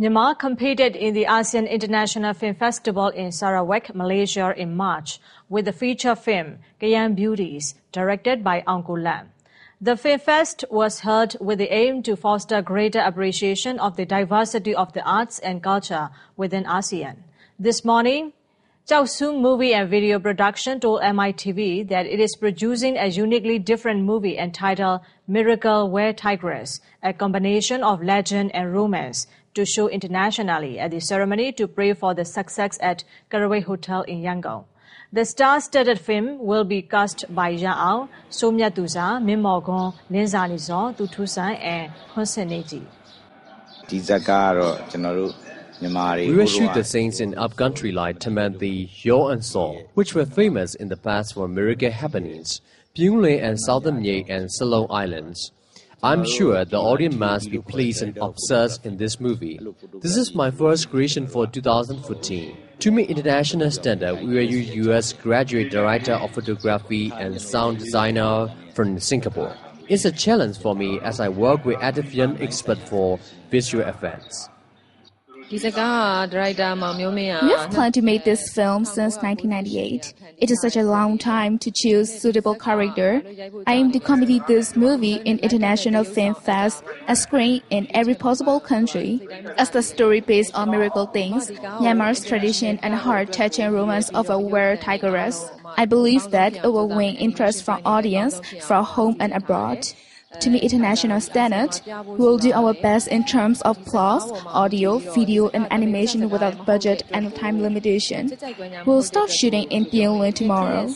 Myanmar competed in the ASEAN International Film Festival in Sarawak, Malaysia in March with the feature film Kayan Beauties, directed by Uncle Lam. The Film Fest was held with the aim to foster greater appreciation of the diversity of the arts and culture within ASEAN. This morning, Chao Soon Movie and Video Production told MITV that it is producing a uniquely different movie entitled Miracle Weretigress, a combination of legend and romance to show internationally at the ceremony to pray for the success at Caraway Hotel in Yangon. The star-studded film will be cast by Yan Ao, Somya Tuza, Min Morgon, Lin Zanizo, Tu Tusan, and Hun Seneji. We will shoot the scenes in upcountry like Tamanthe, Yo and So, which were famous in the past for miracle happenings, Pyongyang and Southern Mye and Ceylon Islands. I'm sure the audience must be pleased and obsessed in this movie. This is my first creation for 2014. To meet international standard, we will use US graduate director of photography and sound designer from Singapore. It's a challenge for me as I work with Latvian expert for visual effects. We have planned to make this film since 1998. It is such a long time to choose suitable character. I aim to complete this movie in International Film Fest and screen in every possible country. As the story based on miracle things, Myanmar's tradition and heart-touching romance of a were tigress, I believe that it will win interest from audience from home and abroad. To meet international standard, we will do our best in terms of plot, audio, video, and animation without budget and time limitation. We will start shooting in Pyongyang tomorrow.